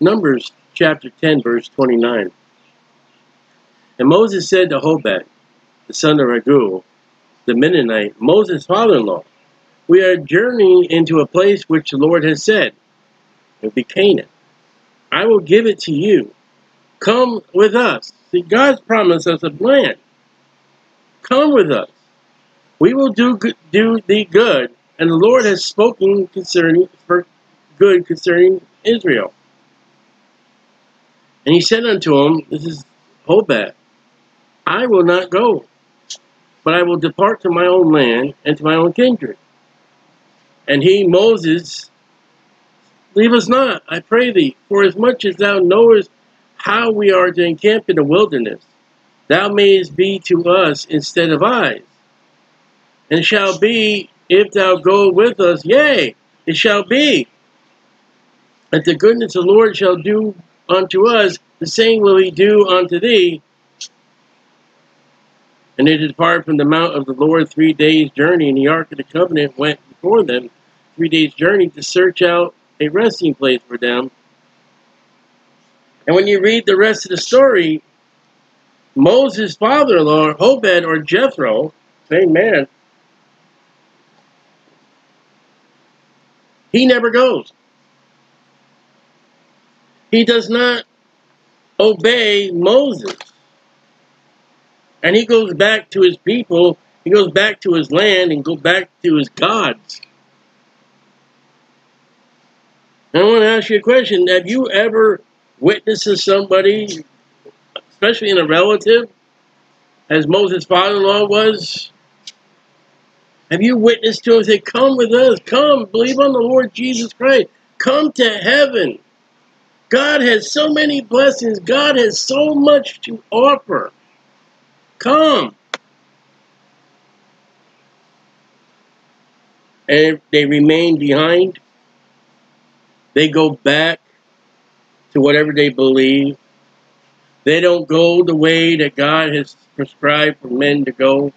Numbers chapter 10, verse 29. And Moses said to Hobab, the son of Raguel, the Midianite, Moses' father-in-law, We are journeying into a place which the Lord has said, it will be Canaan. I will give it to you. Come with us. See, God's promised us a land. Come with us. We will do do thee good, and the Lord has spoken concerning for good concerning Israel. And he said unto him, This is Hobab, I will not go, but I will depart to my own land and to my own kindred. And he, Moses, leave us not, I pray thee, for as much as thou knowest how we are to encamp in the wilderness, thou mayest be to us instead of eyes. And shall be, if thou go with us, yea, it shall be, that the goodness of the Lord shall do unto us, the same will he do unto thee. And they departed from the mount of the Lord three days' journey, and the ark of the covenant went before them three days' journey to search out a resting place for them. And when you read the rest of the story, Moses' father-in-law, Hobed or Jethro, same man, he never goes. He does not obey Moses. And he goes back to his people, he goes back to his land and go back to his gods. I want to ask you a question. Have you ever witnessed somebody, especially in a relative, as Moses' father-in-law was? Have you witnessed to him say, come with us, come, believe on the Lord Jesus Christ, come to heaven. God has so many blessings. God has so much to offer. Come. And they remain behind. They go back to whatever they believe. They don't go the way that God has prescribed for men to go.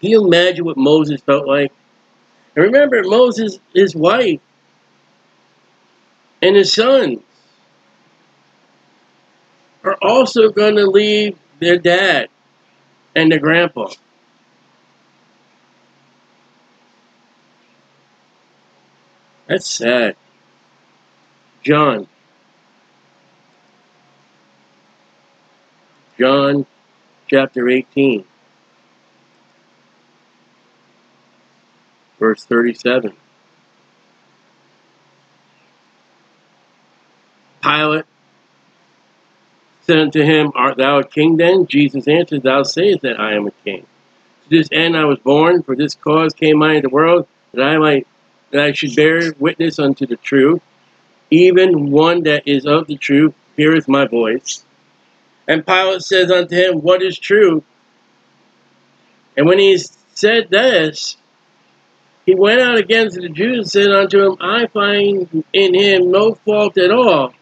Can you imagine what Moses felt like? And remember, Moses, his wife, and his sons are also going to leave their dad and their grandpa. That's sad. John. John chapter 18, verse 37. Pilate said unto him, Art thou a king then? Jesus answered, Thou sayest that I am a king. To this end I was born, for this cause came I into the world, that I might that I should bear witness unto the truth. Even one that is of the truth heareth my voice. And Pilate says unto him, What is true? And when he said this, he went out against the Jews and said unto him, I find in him no fault at all.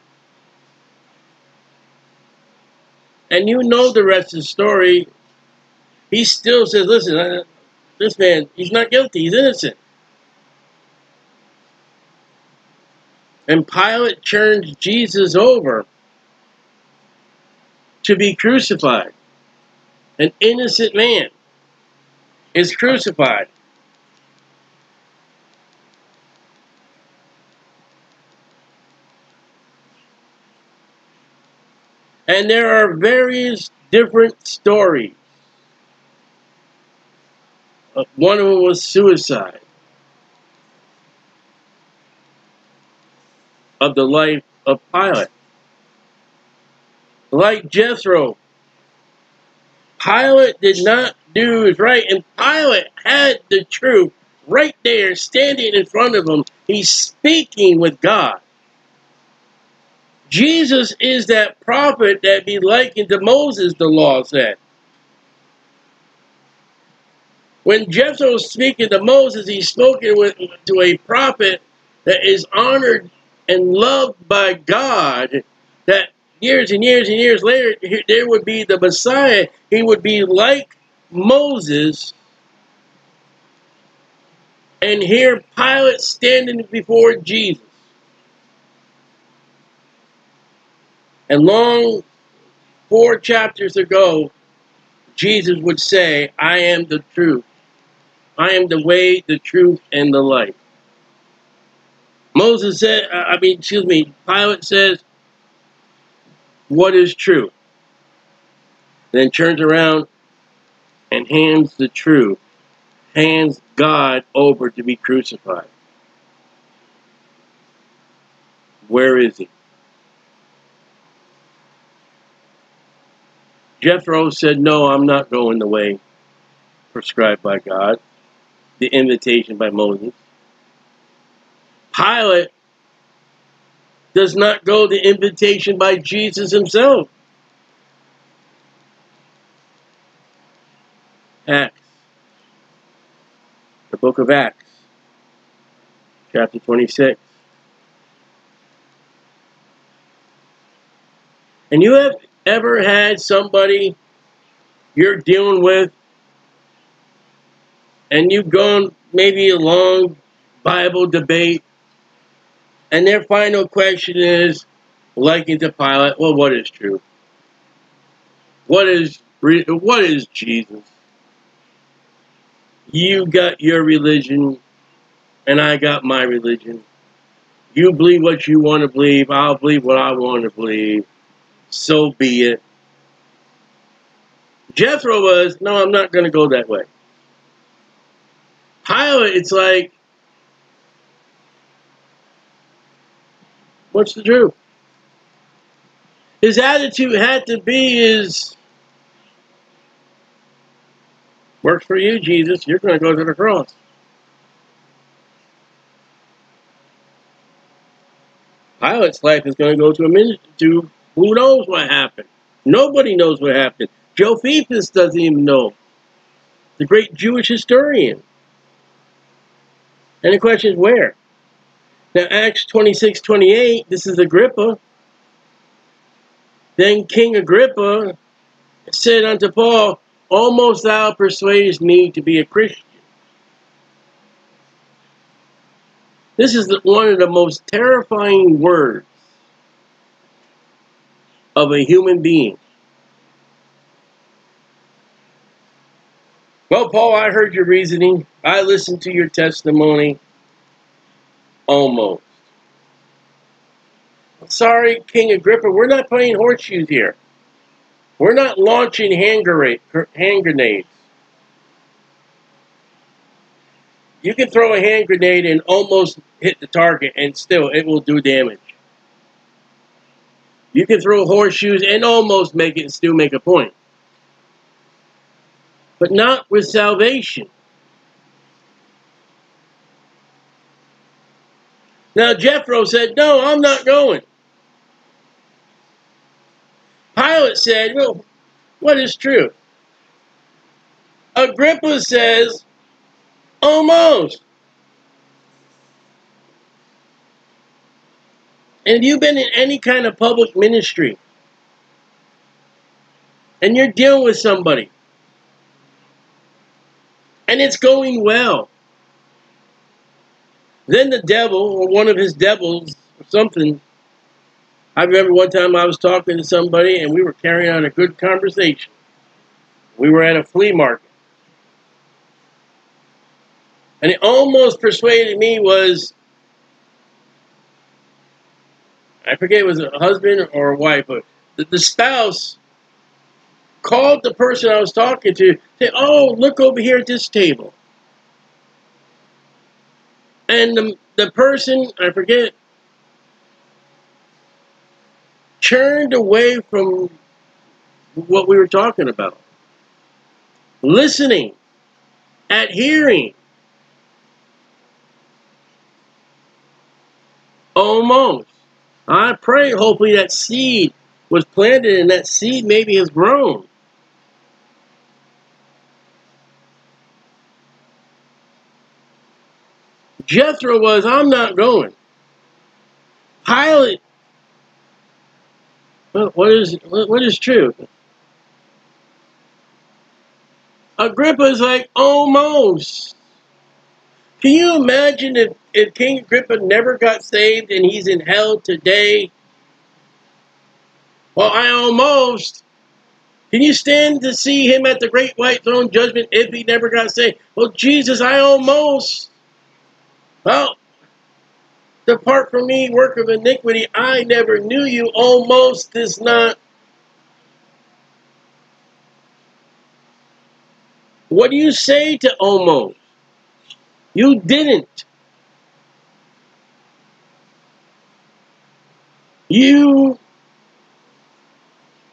And you know the rest of the story. He still says, listen, uh, this man, he's not guilty, he's innocent. And Pilate turns Jesus over to be crucified. An innocent man is crucified. And there are various different stories. Uh, one of them was suicide. Of the life of Pilate. Like Jethro, Pilate did not do his right, and Pilate had the truth right there standing in front of him. He's speaking with God. Jesus is that prophet that be likened to Moses, the law said. When Jethro was speaking to Moses, he's spoken with, to a prophet that is honored and loved by God, that years and years and years later, there would be the Messiah. He would be like Moses. And here Pilate standing before Jesus. And long, four chapters ago, Jesus would say, I am the truth. I am the way, the truth, and the life. Moses said, I mean, excuse me, Pilate says, what is true? Then turns around and hands the truth, hands God over to be crucified. Where is he? Jethro said, No, I'm not going the way prescribed by God, the invitation by Moses. Pilate does not go the invitation by Jesus himself. Acts, the book of Acts, chapter 26. And you have ever had somebody you're dealing with and you've gone maybe a long Bible debate and their final question is liking to Pilate, well, what is true? What is what is Jesus? You got your religion, and I got my religion. You believe what you want to believe. I'll believe what I want to believe. So be it. Jethro was, no, I'm not going to go that way. Pilate, it's like, what's the truth? His attitude had to be is, works for you, Jesus. You're going to go to the cross. Pilate's life is going to go to a minute to who knows what happened. Nobody knows what happened. Josephus doesn't even know. The great Jewish historian. And the question is where? Now, Acts 26, 28, this is Agrippa. Then King Agrippa said unto Paul, Almost thou persuadest me to be a Christian. This is one of the most terrifying words of a human being. Well, Paul, I heard your reasoning. I listened to your testimony. Almost. Sorry, King Agrippa, we're not playing horseshoes here. We're not launching hand, grenades. You can throw a hand grenade and almost hit the target, and still it will do damage. You can throw horseshoes and almost make it and still make a point. But not with salvation. Now Jethro said, No, I'm not going. Pilate said, Well, what is true? Agrippa says, Almost. And if you've been in any kind of public ministry and you're dealing with somebody and it's going well, then the devil or one of his devils or something. I remember one time I was talking to somebody and we were carrying on a good conversation. We were at a flea market. And it almost persuaded me was I forget it was a husband or a wife, but the, the spouse called the person I was talking to, say, oh, look over here at this table. And the, the person, I forget, turned away from what we were talking about. Listening, adhering. Almost. I pray hopefully that seed was planted and that seed maybe has grown. Jethro was, I'm not going. Pilate, what is what is true? Agrippa's like, almost. Can you imagine if, if King Agrippa never got saved and he's in hell today? Well, I almost. Can you stand to see him at the great white throne judgment if he never got saved? Well, Jesus, I almost. Well, depart from me, work of iniquity. I never knew you. Almost is not. What do you say to almost? You didn't. You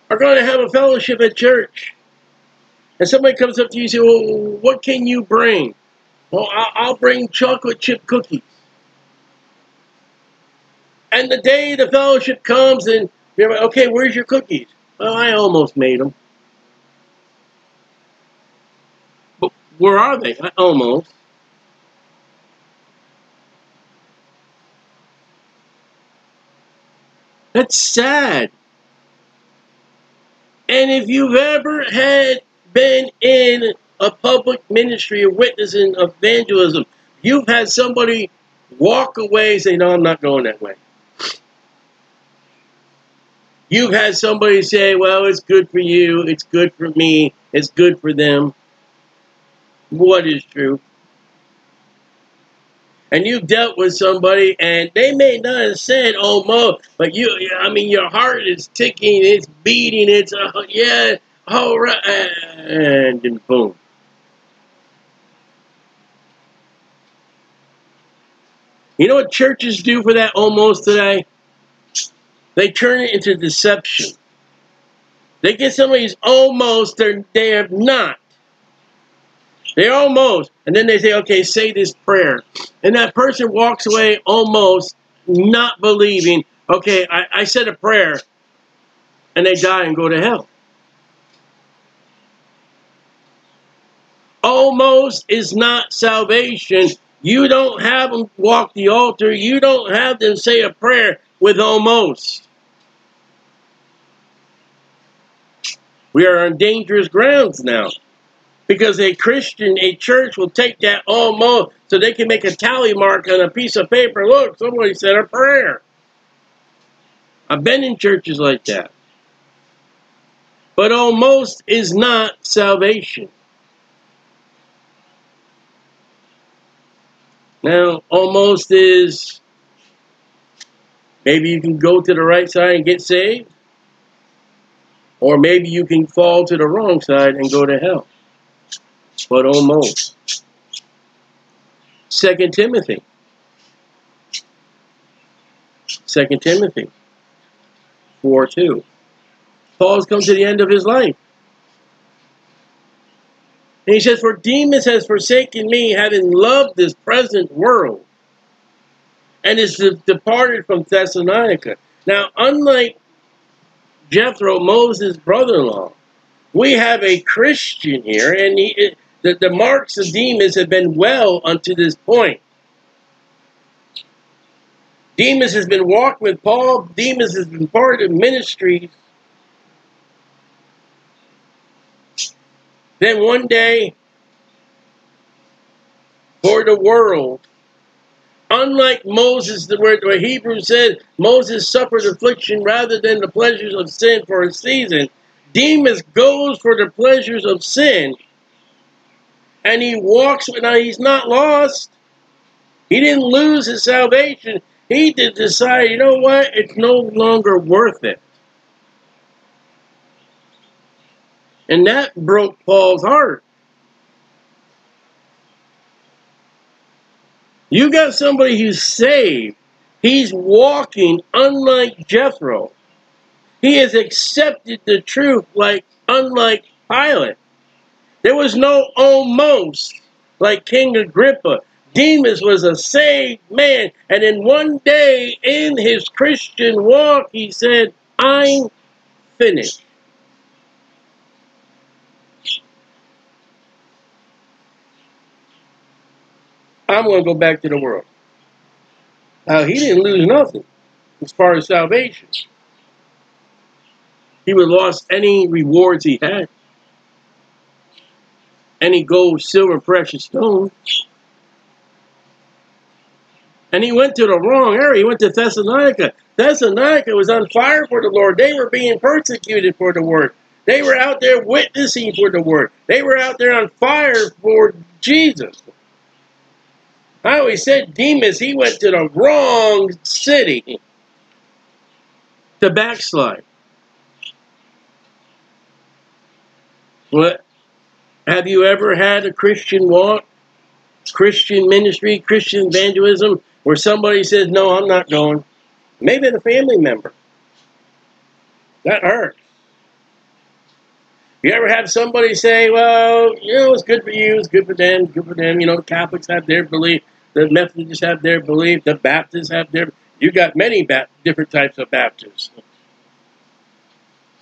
are going to have a fellowship at church. And somebody comes up to you and says, Well, what can you bring? Well, I'll bring chocolate chip cookies. And the day the fellowship comes, and you're like, okay, where's your cookies? Well, I almost made them. But where are they? I almost. That's sad. And if you've ever had been in a public ministry of witnessing evangelism, you've had somebody walk away and say, No, I'm not going that way. You've had somebody say, Well, it's good for you, it's good for me, it's good for them. What is true? And you've dealt with somebody and they may not have said oh mo but you i mean your heart is ticking it's beating it's uh, yeah all right and then boom. You know what churches do for that almost today? They turn it into deception. They get somebody's almost they're they have not they almost, and then they say, okay, say this prayer. And that person walks away almost not believing, okay, I, I said a prayer, and they die and go to hell. Almost is not salvation. You don't have them walk the altar. You don't have them say a prayer with almost. We are on dangerous grounds now. Because a Christian, a church will take that almost so they can make a tally mark on a piece of paper. Look, somebody said a prayer. I've been in churches like that. But almost is not salvation. Now, almost is maybe you can go to the right side and get saved, or maybe you can fall to the wrong side and go to hell but almost. Second Timothy. Second Timothy 4 2. Paul's come to the end of his life. And he says, For Demas has forsaken me, having loved this present world, and is departed from Thessalonica. Now, unlike Jethro, Moses' brother in law, we have a Christian here, and he, the, the marks of Demas have been well unto this point. Demas has been walking with Paul. Demas has been part of ministries. Then one day, for the world, unlike Moses, the word the Hebrew said Moses suffered affliction rather than the pleasures of sin for a season. Demas goes for the pleasures of sin and he walks. Now he's not lost. He didn't lose his salvation. He did decide, you know what? It's no longer worth it. And that broke Paul's heart. You got somebody who's saved. He's walking unlike Jethro. He has accepted the truth like unlike Pilate. There was no almost like King Agrippa. Demas was a saved man. And in one day in his Christian walk, he said, I'm finished. I'm going to go back to the world. Now, he didn't lose nothing as far as salvation. He would lost any rewards he had any gold, silver, precious stone. And he went to the wrong area. He went to Thessalonica. Thessalonica was on fire for the Lord. They were being persecuted for the word. They were out there witnessing for the word. They were out there on fire for Jesus. I always said Demas, he went to the wrong city to backslide. What? Have you ever had a Christian walk, Christian ministry, Christian evangelism, where somebody says, no, I'm not going? Maybe the family member. That hurts. You ever have somebody say, well, you know, it's good for you, it's good for them, good for them. You know, the Catholics have their belief, the Methodists have their belief, the Baptists have their, you got many different types of Baptists.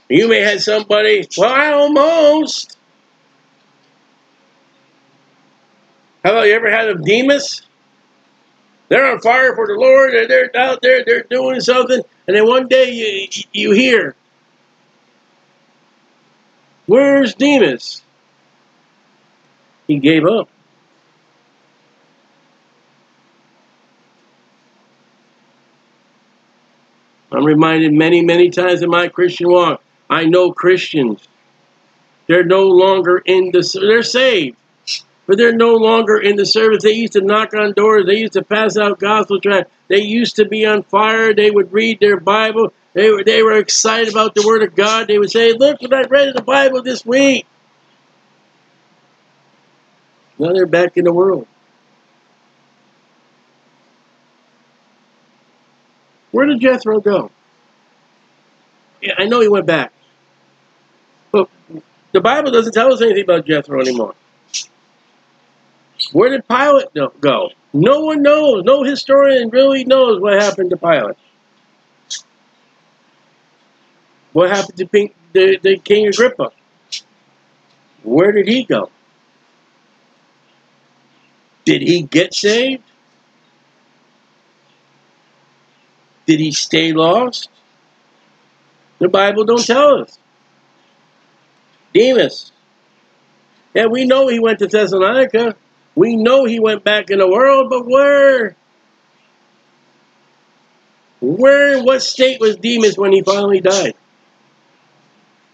You may have somebody, well, I almost. About you ever had a Demas? They're on fire for the Lord, they're, they're out there, they're doing something, and then one day you, you hear, Where's Demas? He gave up. I'm reminded many, many times in my Christian walk, I know Christians. They're no longer in the, they're saved, but they're no longer in the service. They used to knock on doors. They used to pass out gospel tracts. They used to be on fire. They would read their Bible. They were, they were excited about the Word of God. They would say, look what I read in the Bible this week. Now they're back in the world. Where did Jethro go? Yeah, I know he went back. But the Bible doesn't tell us anything about Jethro anymore. Where did Pilate go? No one knows. No historian really knows what happened to Pilate. What happened to Pink, the, the King Agrippa? Where did he go? Did he get saved? Did he stay lost? The Bible don't tell us. Demas. Yeah, we know he went to Thessalonica. We know he went back in the world, but where? Where what state was Demas when he finally died?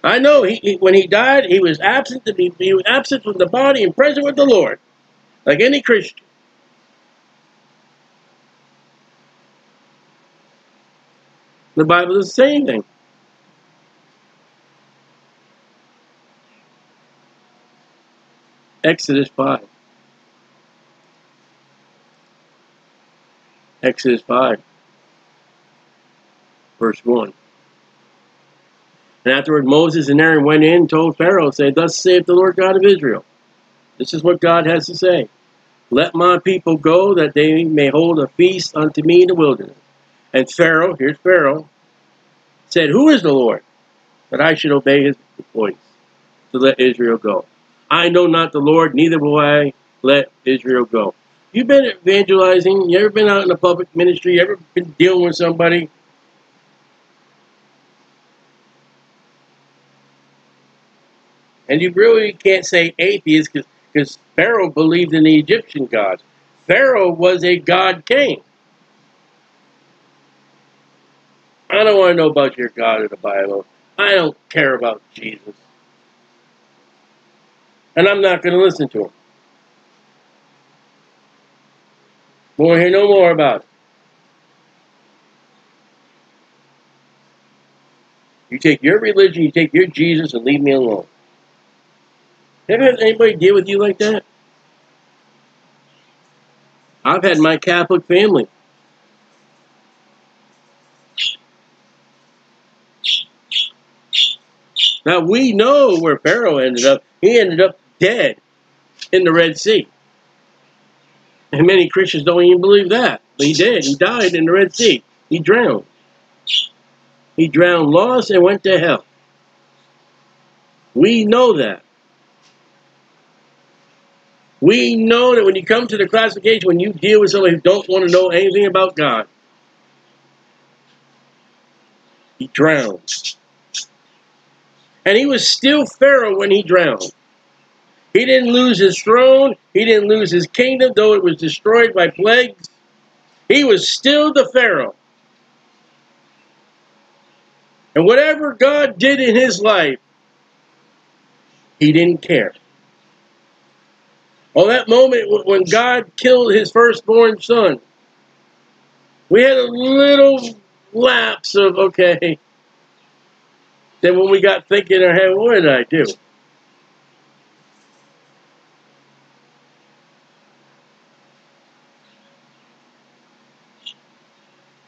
I know he, he, when he died, he was absent to be he was absent from the body and present with the Lord, like any Christian. The Bible is the same thing. Exodus 5. Exodus 5, verse 1. And afterward, Moses and Aaron went in and told Pharaoh, saying, Thus saith the Lord God of Israel. This is what God has to say. Let my people go, that they may hold a feast unto me in the wilderness. And Pharaoh, here's Pharaoh, said, Who is the Lord, that I should obey his voice to let Israel go? I know not the Lord, neither will I let Israel go. You've been evangelizing, you ever been out in the public ministry, you ever been dealing with somebody And you really can't say atheist because Pharaoh believed in the Egyptian gods. Pharaoh was a god king. I don't want to know about your God in the Bible. I don't care about Jesus. And I'm not going to listen to him. Won't hear no more about it. You take your religion, you take your Jesus, and leave me alone. Ever had anybody deal with you like that? I've had my Catholic family. Now we know where Pharaoh ended up. He ended up dead in the Red Sea. And many Christians don't even believe that. But he did. He died in the Red Sea. He drowned. He drowned lost and went to hell. We know that. We know that when you come to the classification, when you deal with somebody who don't want to know anything about God, he drowns. And he was still Pharaoh when he drowned. He didn't lose his throne. He didn't lose his kingdom, though it was destroyed by plagues. He was still the Pharaoh. And whatever God did in his life, he didn't care. On that moment when God killed his firstborn son, we had a little lapse of, okay. Then when we got thinking in our head, what did I do?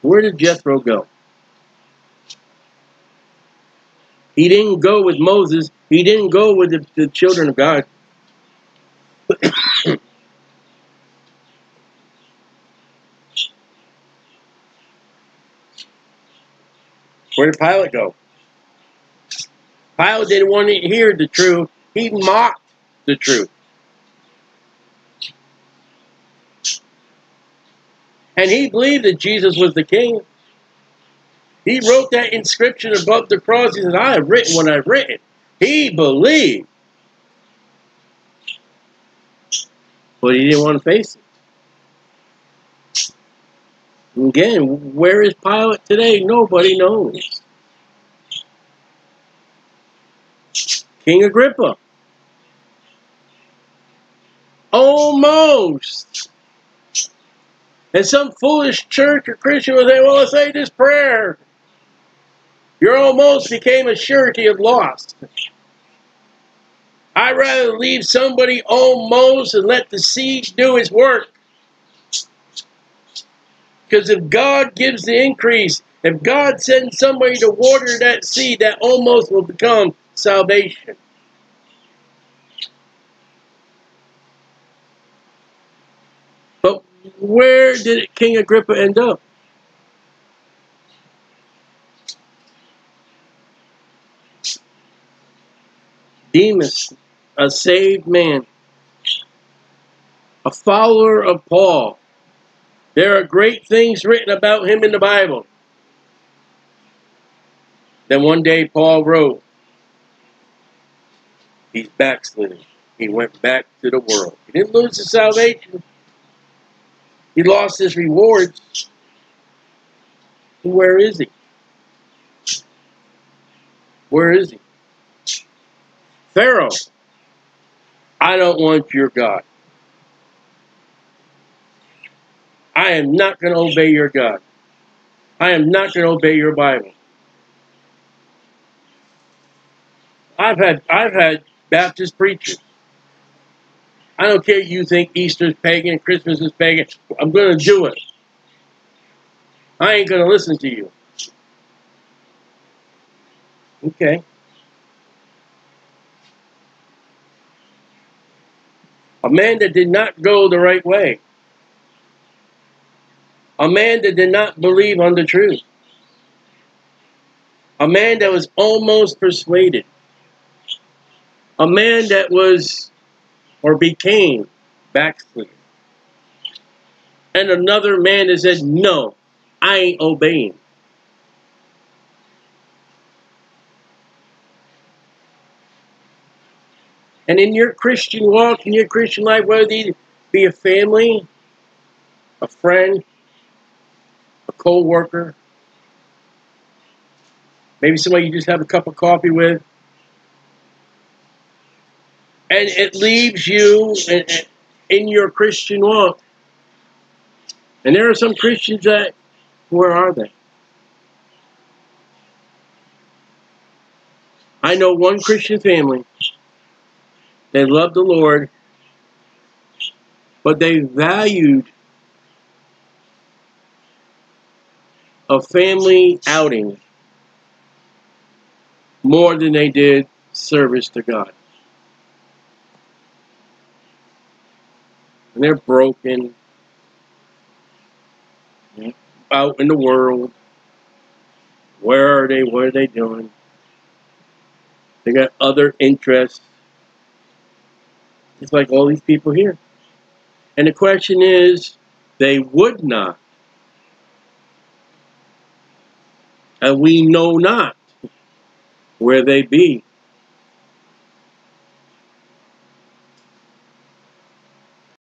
Where did Jethro go? He didn't go with Moses. He didn't go with the, the children of God. Where did Pilate go? Pilate didn't want to hear the truth. He mocked the truth. And he believed that Jesus was the king. He wrote that inscription above the cross. He said, I have written what I've written. He believed. But he didn't want to face it. Again, where is Pilate today? Nobody knows. King Agrippa. Almost. And some foolish church or Christian will say, well, let's say this prayer. Your almost became a surety of loss. I'd rather leave somebody almost and let the seed do its work. Because if God gives the increase, if God sends somebody to water that seed, that almost will become salvation. But where did King Agrippa end up? Demas, a saved man, a follower of Paul. There are great things written about him in the Bible. Then one day Paul wrote, he's backsliding. He went back to the world. He didn't lose his salvation. He lost his rewards. Where is he? Where is he? Pharaoh, I don't want your God. I am not going to obey your God. I am not going to obey your Bible. I've had I've had Baptist preachers. I don't care if you think Easter's pagan, Christmas is pagan. I'm going to do it. I ain't going to listen to you. Okay. A man that did not go the right way. A man that did not believe on the truth. A man that was almost persuaded. A man that was or became backslidden. And another man that said, No, I ain't obeying. And in your Christian walk, in your Christian life, whether it be a family, a friend, a co-worker, maybe somebody you just have a cup of coffee with, and it leaves you in, your Christian walk. And there are some Christians that, where are they? I know one Christian family they loved the Lord, but they valued a family outing more than they did service to God. They're broken out in the world. Where are they? What are they doing? They got other interests. It's like all these people here. And the question is, they would not. And we know not where they be.